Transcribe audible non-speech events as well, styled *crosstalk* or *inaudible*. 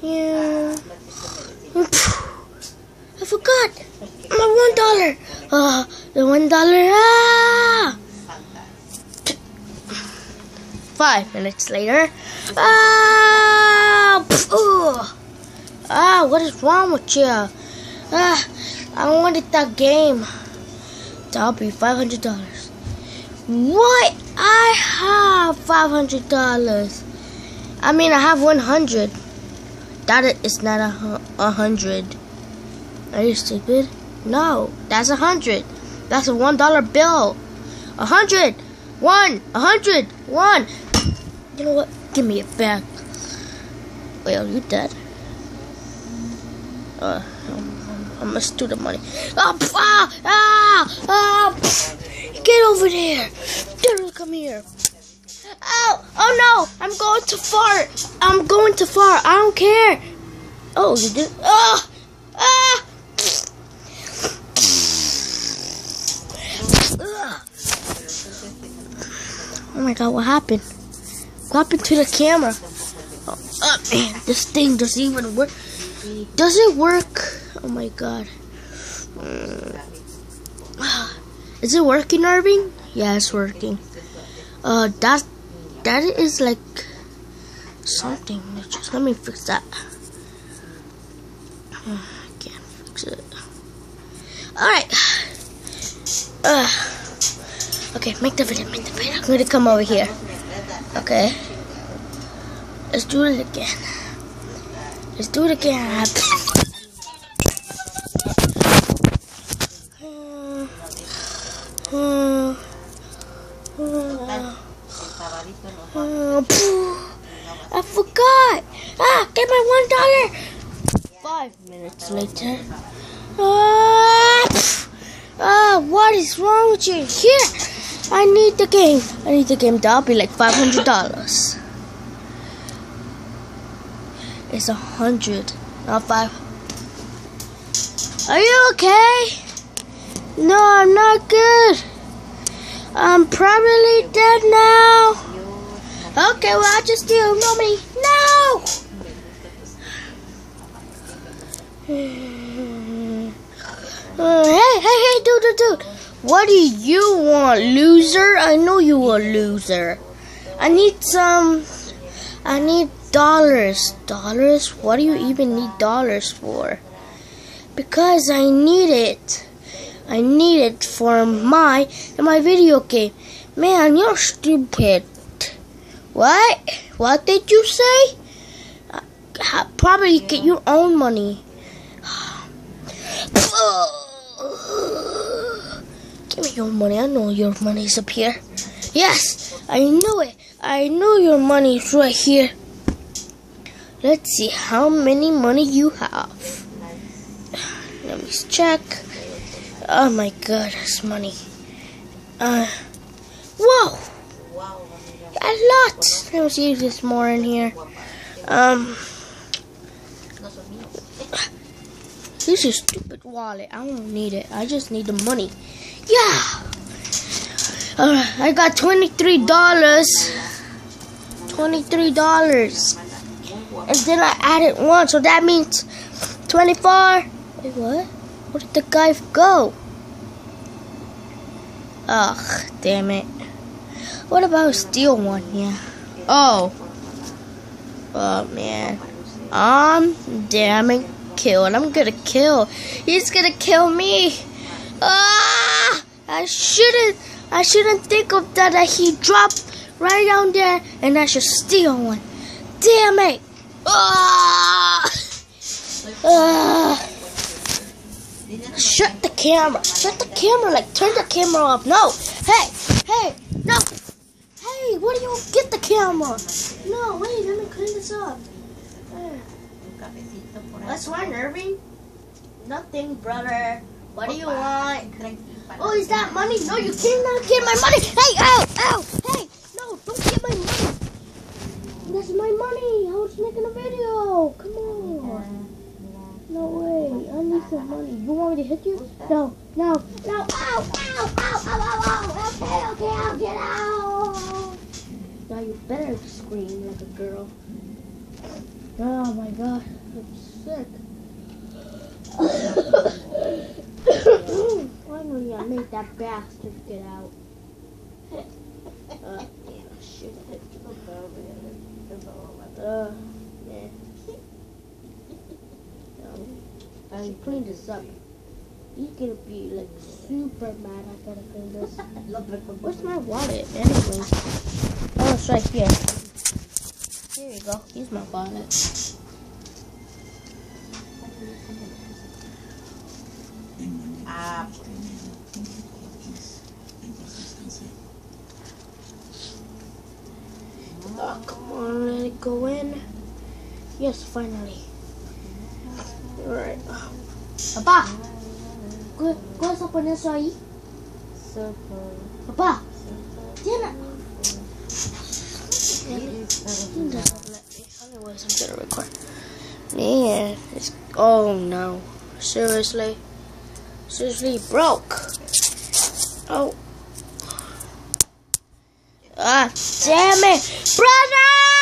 Yeah. I forgot. My one dollar. Uh, the one dollar. Ah! Five minutes later. Ah! Ah, what is wrong with you? Ah, I wanted that game. That'll be five hundred dollars. What? I have five hundred dollars. I mean, I have one hundred. That is not a, a hundred. Are you stupid? No, that's a hundred. That's a one dollar bill. A hundred. One. A hundred. One. You know what? Give me it back. Wait, are you dead? Uh, I'm gonna steal the money. Pff, ah, ah, ah. Get over there. Come here. Oh, oh no, I'm going too far. I'm going too far. I don't care. Oh, you did. Ah, ah. Oh my god, what happened? What happened to the camera? Oh, oh, man, this thing doesn't even work. Does it work? Oh my god. *sighs* Is it working, Irving? Yeah, it's working. Uh, that that is like something. Just let me fix that. I *sighs* can't fix it. All right. Uh, *sighs* okay, make the video. Make the video. I'm gonna come over here. Okay. Let's do it again. Let's do it again. Oh. I forgot. Ah, get my one dollar. Five minutes later. Ah, ah, what is wrong with you? Here, I need the game. I need the game. That'll be like five hundred dollars. It's a hundred, not five. Are you okay? No, I'm not good. I'm probably dead now. Okay, well, I'll just do mommy. No! *sighs* Uh, hey, hey, hey, dude, dude, dude. What do you want, loser? I know you a loser. I need some. I need dollars. Dollars? What do you even need dollars for? Because I need it. I need it for my my video game. Man, you're stupid. What? What did you say? Uh, probably get your own money. *sighs* Give me your money. I know your money's up here. Yes, I knew it. I know your money's right here. Let's see how many money you have. *sighs* Let me check. Oh my god, that's money. Uh, whoa! A lot! Let me see if there's more in here. Um, this is stupid wallet. I don't need it. I just need the money. Yeah! Alright, I got $23. $23. And then I added one, so that means 24. Wait, what? Where did the guy go? Ugh, damn it. What about steal one? Yeah. Oh. Oh, man. I'm damning killed. I'm gonna kill. He's gonna kill me. Ah! I shouldn't. I shouldn't think of that. That he dropped right down there, and I should steal one. Damn it! Ah! Ah! Shut the camera. Shut the camera. Like, turn the camera off. No. Hey. Hey. No. Hey, what do you get the camera? No, wait. Let me clean this up. There. What's wrong, Irving? Nothing, brother. What do you want? Oh, is that money? No, you cannot get my money. Hey, ow, ow, hey. No, don't get my money. That's my money. I was making a video. Some money. You want me to hit you? No, no, no. Ow, ow, ow, ow, ow, ow. Okay, okay, I'll get out. Now you better scream like a girl. Oh my god, I'm sick. *coughs* Finally, I made that bastard get out. Uh, *laughs* damn, I should have. Uh, yeah. Um, I cleaned this up. He's gonna be like super mad I gotta clean this. Where's my wallet anyway? Oh, it's right here. Here you go. Here's my wallet. Ah, Oh, come on, let it go in. Yes, finally. Alright. Papá, ¿qué, ¿qué vas a poner eso ahí? Papá, tiene. He doesn't let me. Otherwise, I'm gonna record. Man, it's. Oh no. Seriously? Seriously, broke. Oh. Ah, damn it. Brother!